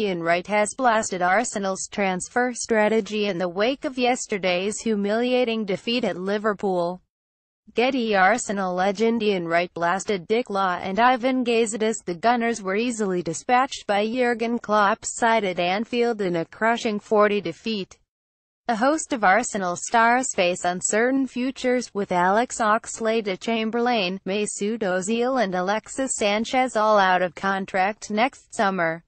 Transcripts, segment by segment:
Ian Wright has blasted Arsenal's transfer strategy in the wake of yesterday's humiliating defeat at Liverpool. Getty Arsenal legend Ian Wright blasted Dick Law and Ivan Gazidis. The Gunners were easily dispatched by Jurgen Klopp's side at Anfield in a crushing 40 defeat. A host of Arsenal stars face uncertain futures, with Alex Oxlade-Chamberlain, Mesut Ozil and Alexis Sanchez all out of contract next summer.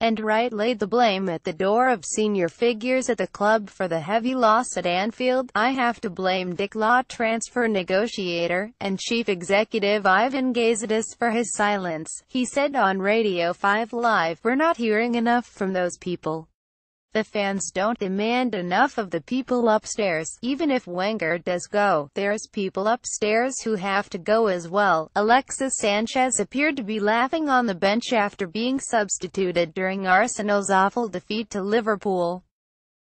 And Wright laid the blame at the door of senior figures at the club for the heavy loss at Anfield. I have to blame Dick Law transfer negotiator, and chief executive Ivan Gazidis for his silence, he said on Radio 5 Live. We're not hearing enough from those people. The fans don't demand enough of the people upstairs. Even if Wenger does go, there's people upstairs who have to go as well. Alexis Sanchez appeared to be laughing on the bench after being substituted during Arsenal's awful defeat to Liverpool.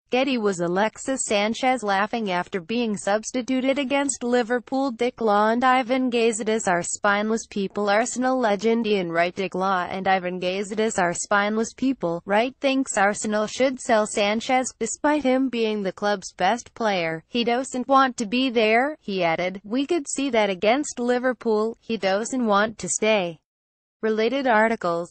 Getty was Alexis Sanchez laughing after being substituted against Liverpool Dick Law and Ivan Gazidis are spineless people Arsenal legend Ian Wright Dick Law and Ivan Gazidis are spineless people. Wright thinks Arsenal should sell Sanchez, despite him being the club's best player. He doesn't want to be there, he added. We could see that against Liverpool, he doesn't want to stay. Related articles